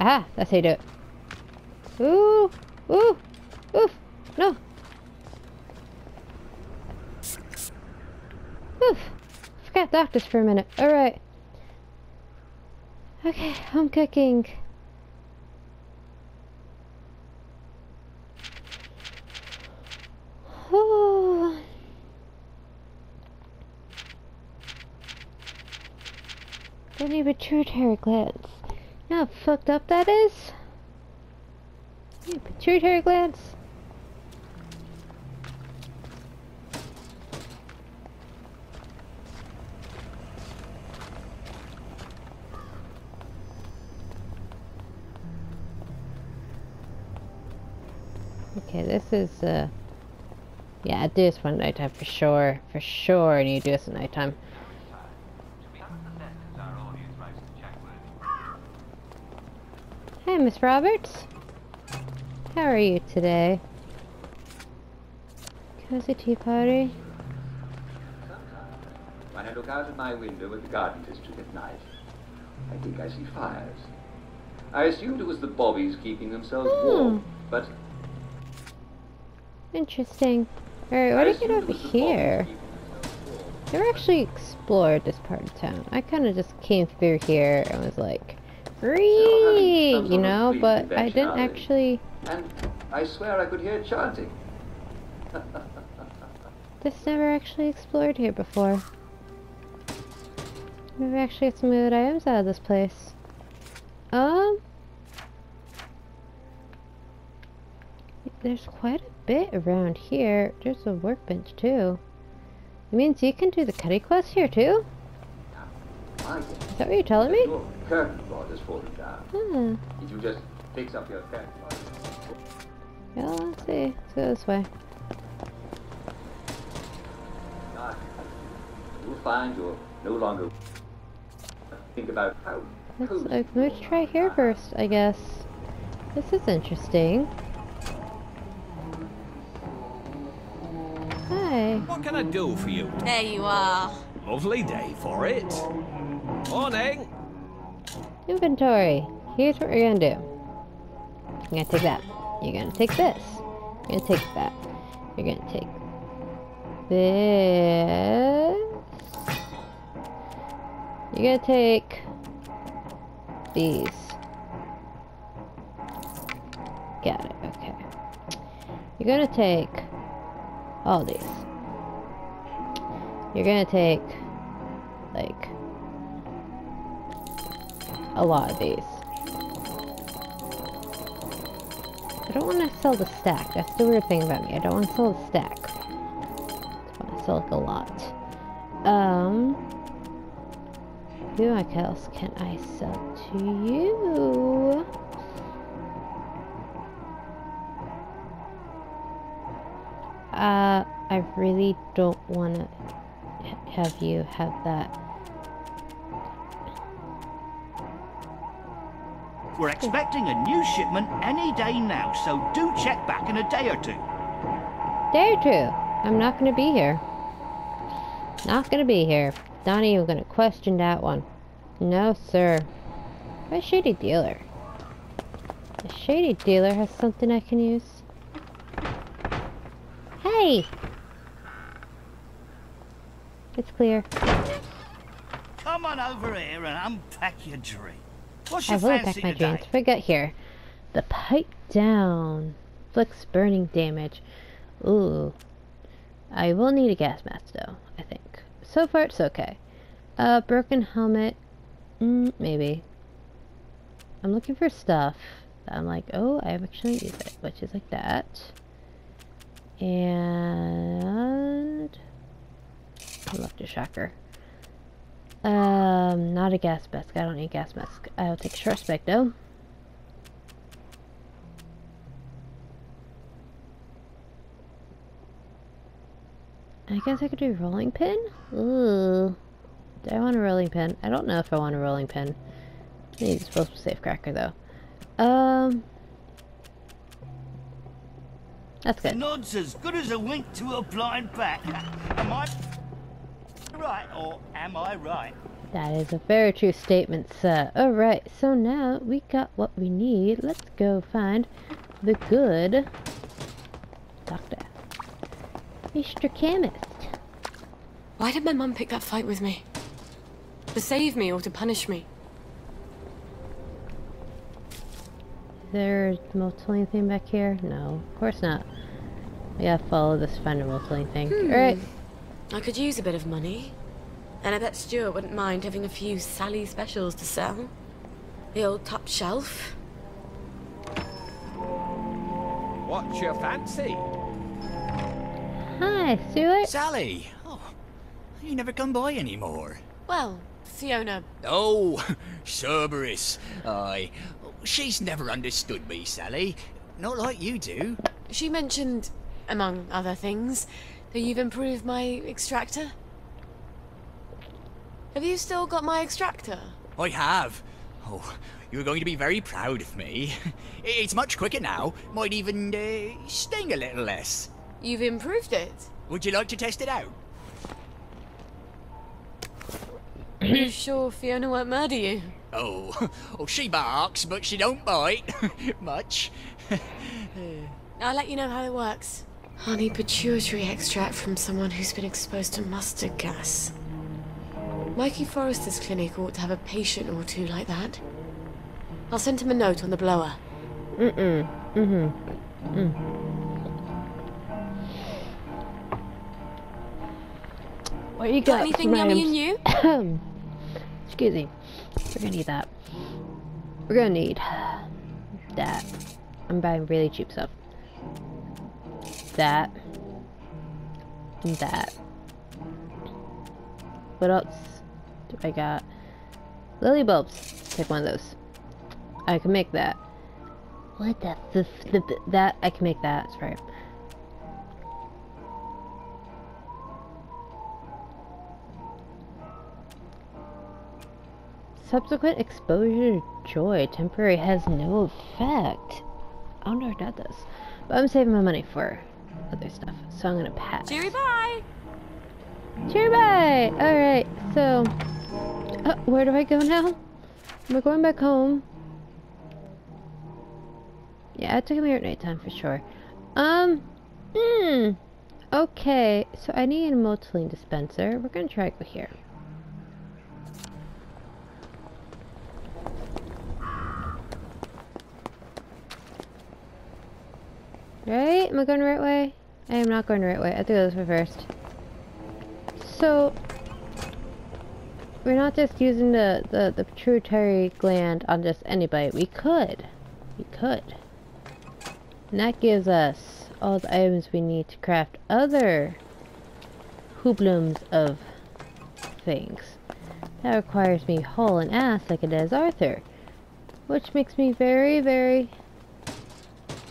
Aha, that's how you do it. Ooh, ooh, oof, no. Oof, forgot doctors for a minute. Alright. Okay, home cooking. Oh. Don't even pituitary glands. How fucked up that is? You pituitary glands? Okay, this is, uh... Yeah, I do this one nighttime for sure. For sure, I need to do this at nighttime. Hey, Miss Roberts. How are you today? Cozy tea party? When I look out of my window at the garden district at night, I think I see fires. I assumed it was the bobbies keeping themselves hmm. warm, but Interesting. Alright, what I do you get over it was the bobbies here? Never actually explored this part of town. I kind of just came through here and was like, Free, you know, but I didn't actually. And I swear I could hear chanting. this never actually explored here before. Maybe actually get some good items out of this place. Um. There's quite a bit around here. There's a workbench too. It means you can do the cutty quest here too? My Is that what you're telling me? Your curtain rod has fallen down. Hmm. Did you just fix up your curtain? Yeah, let's see. Let's go this way. You'll find you're no longer think about how Let's, cozy uh, let's try here first, I guess. This is interesting. Hi. What can I do for you? There you are. Lovely day for it. Morning. Inventory. Here's what we're gonna do. You're gonna take that. You're gonna take this. You're gonna take that. You're gonna take this. You're gonna take these. Got it, okay. You're gonna take all these. You're gonna take like a lot of these. I don't want to sell the stack. That's the weird thing about me. I don't want to sell the stack. I want to sell like a lot. Um, who else can I sell to you? Uh, I really don't want to have you have that. We're expecting a new shipment any day now, so do check back in a day or two. Day or two. I'm not gonna be here. Not gonna be here. Not even gonna question that one. No, sir. A shady dealer. A shady dealer has something I can use. Hey! It's clear. Come on over here and unpack your drink. What's I will pack my today? jeans. Forget here. The pipe down. Flicks burning damage. Ooh. I will need a gas mask though, I think. So far it's okay. Uh, broken helmet. Mm, maybe. I'm looking for stuff that I'm like, oh, I actually use it, which is like that. And I left a shocker. Um, not a gas mask. I don't need gas mask. I'll take short spec though. I guess I could do rolling pin? Ooh. Do I want a rolling pin? I don't know if I want a rolling pin. I need a disposable safe cracker though. Um. That's good. nod's as good as a wink to a blind bat. Am I right or am I right? That is a very true statement, sir. Alright, so now we got what we need. Let's go find the good doctor. Mr. Chemist. Why did my mum pick that fight with me? To save me or to punish me? There's the multi thing back here? No, of course not. We gotta follow this find a multi thing. Hmm. Alright. I could use a bit of money. And I bet Stuart wouldn't mind having a few Sally specials to sell. The old top shelf. What's your fancy? Hi, Stuart. Sally! Oh, you never come by anymore. Well, Fiona, Oh, Cerberus. I. She's never understood me, Sally. Not like you do. she mentioned, among other things, that you've improved my extractor. Have you still got my extractor? I have. Oh, you're going to be very proud of me. It's much quicker now. Might even uh, sting a little less. You've improved it. Would you like to test it out? Are you sure Fiona won't murder you? Oh, oh, she barks, but she don't bite. Much. I'll let you know how it works. Honey pituitary extract from someone who's been exposed to mustard gas. Mikey Forrester's clinic ought to have a patient or two like that. I'll send him a note on the blower. Mm-mm. Mm-hmm. Mm. What you Got got? anything yummy in you? you? Excuse me. We're gonna need that. We're gonna need that. I'm buying really cheap stuff. That. And that. What else do I got? Lily bulbs. Take one of those. I can make that. What the, the, the that I can make that. Sorry. Subsequent exposure to joy temporary has no effect. I wonder what that does. But I'm saving my money for other stuff, so I'm gonna pass. Cheery bye! Cheery bye! Alright, so uh, where do I go now? Am I going back home? Yeah, I took me here at nighttime for sure. Um, hmm. Okay, so I need a Motiline dispenser. We're gonna try go here. Right? Am I going the right way? I am not going the right way. I have to go this first. So, we're not just using the, the, the pituitary gland on just anybody. We could. We could. And that gives us all the items we need to craft other hooblums of things. That requires me haul an ass like it does Arthur. Which makes me very, very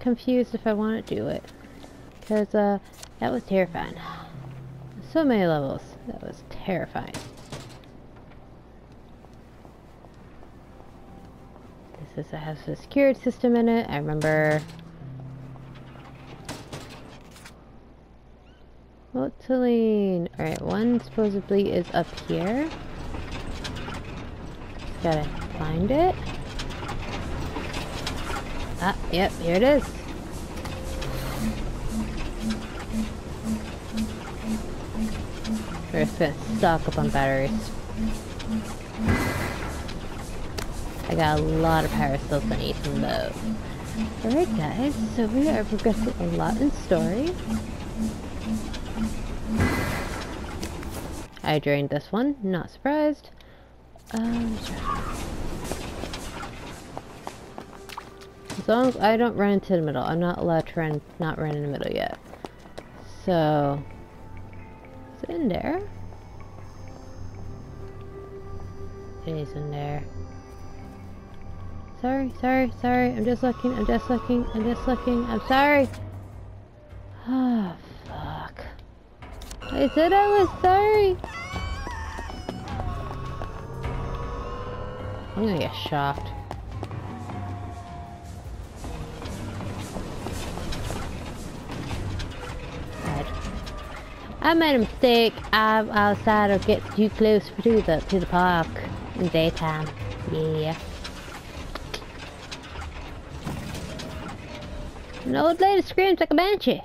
confused if I want to do it. Because, uh, that was terrifying. So many levels. That was terrifying. This is, it has a security system in it. I remember Motiline. Alright, one supposedly is up here. Gotta find it. Ah, yep, here it is. Gonna stock up on batteries. I got a lot of power still I need from those. Alright guys, so we are progressing a lot in story. I drained this one, not surprised. Um, as long as I don't run into the middle, I'm not allowed to run, not run in the middle yet. So, is it in there? It is in there. Sorry, sorry, sorry. I'm just looking, I'm just looking, I'm just looking. I'm sorry. Ah, fuck. I said I was sorry. I'm gonna get shocked. I made a mistake. I'm outside or get too close to the to the park in daytime. Yeah. An old lady screams like a banshee.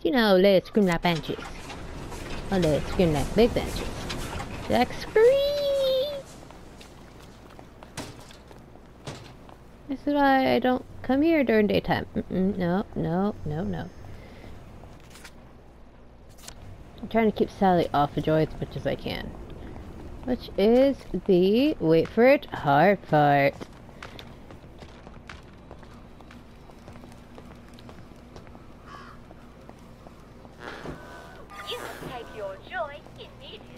Do you know ladies scream like banshees? Old ladies scream like big banshees. Like scream. This is why I don't come here during daytime. Mm -mm, no, no, no, no. I'm trying to keep Sally off of Joy as much as I can. Which is the, wait for it, hard part. You can take your joy immediately.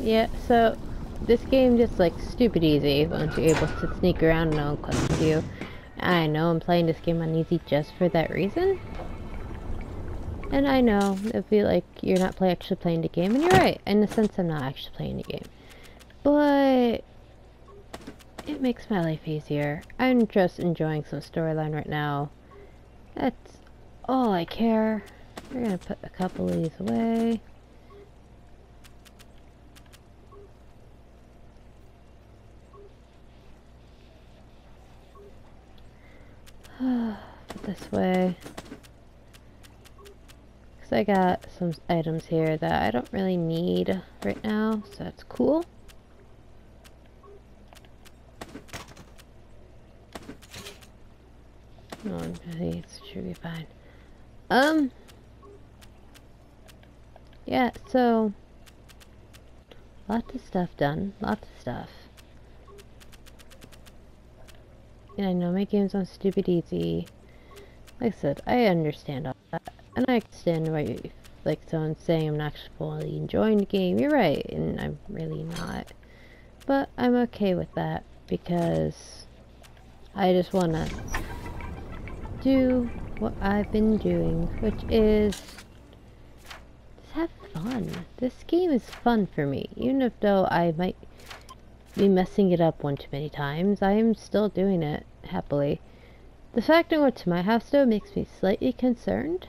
Yeah, so this game just like stupid easy once you're able to sneak around and no one questions you. I know I'm playing this game on easy just for that reason. And I know, it'll be like you're not play actually playing the game, and you're right. In the sense, I'm not actually playing the game. But it makes my life easier. I'm just enjoying some storyline right now. That's all I care. We're gonna put a couple of these away. this way. Because I got some items here that I don't really need right now, so that's cool. No, I think it should be fine. Um, yeah, so, lots of stuff done, lots of stuff. And I know my game's on stupid easy. Like I said, I understand all that. And I understand why, like someone saying I'm not actually enjoying the game. You're right, and I'm really not. But I'm okay with that because I just want to do what I've been doing, which is just have fun. This game is fun for me, even if though I might be messing it up one too many times. I am still doing it happily. The fact I went to my house though makes me slightly concerned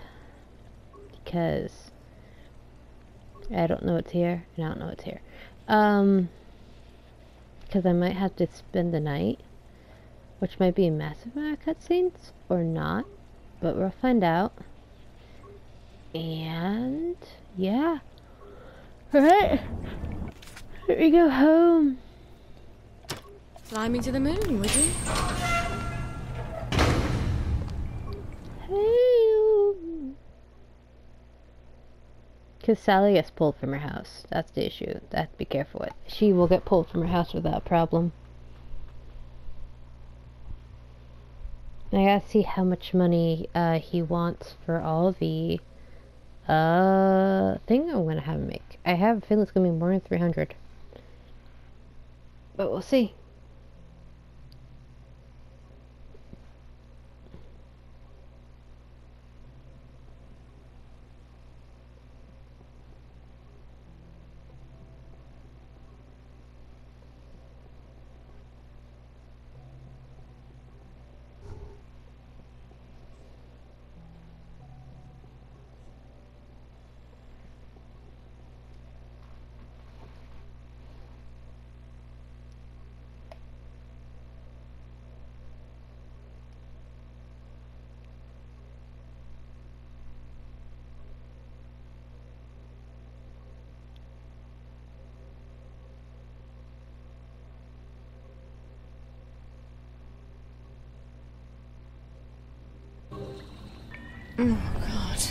because I don't know what's here and I don't know what's here. Um, because I might have to spend the night, which might be a massive amount of cutscenes or not, but we'll find out. And yeah, all right, let me go home. Fly me to the moon, would you? Because Sally gets pulled from her house. That's the issue. That be careful with. She will get pulled from her house without problem. I gotta see how much money uh, he wants for all the uh, thing I'm gonna have him make. I have a feeling it's gonna be more than 300. But we'll see. Oh, God.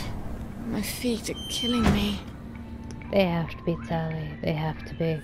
My feet are killing me. They have to be, Sally. They have to be.